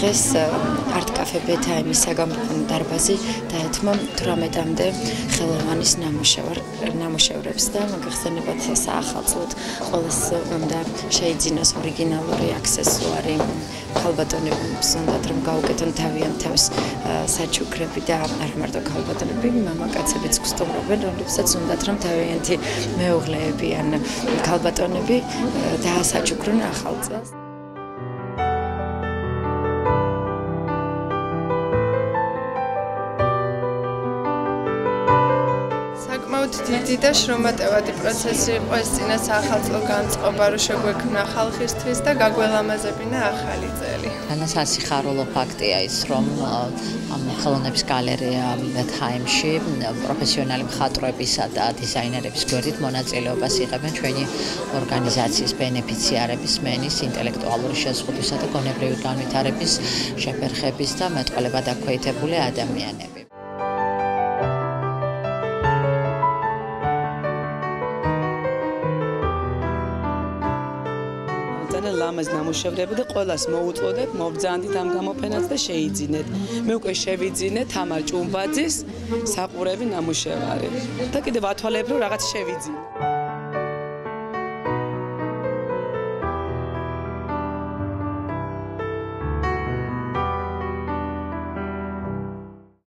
ააგეს არტ კაფე ბეთაიმის საგამოფენო დარბაზი და ეთმო 18-მდე ხელოვანის ნამუშევარ ნამუშევრებს და მოგეხსენებათ საახალწლოდ ყოველს უნდა შეიძინოს ორიგინალური აქსესუარი ქალბატონებს უნდათ რომ გაუკეთონ თავიანთ თავს საჩუქრები და არ მარტო ქალბატონები, მამაკაცებიც გსტუმრობენ, რომლებსაც უნდათ რომ თავიანთი მეუღლეები ან ქალბატონები დაასაჩუქრონ ახალ წელს. საკმაოდ დიდი და შრომატევადი პროცესი იყო ეს წინა სახელმწიფო განწყობა, რომ შეგვექმნა ხალხისთვის და გაგველამაზებინა ახალი წელი. განასახარულო ფაქტია ის, რომ ამ ხელოვნების გალერეა ბეთჰაიმში პროფესიონალი მხატვრებისა და დიზაინერების გვერდით მონაწილეობას იღებენ ჩვენი ორგანიზაციის ბენეფიციარების მენის ინტელექტუალური შეზღუდვისა და გონებრივი განვითარების შეფერხების და მეტყველება დაქვეითებული ადამიანები. ძალიან ლამაზ ნამუშევრები და ყოველას მოუწოდებ, მობძანდით ამ გამოფენას და შეიძინეთ. მე უკვე შევიძინე თამარ ჭუმბაძის საყურები ნამუშევარი და კიდევ ათვალებ რომ რაღაც შევიძინე.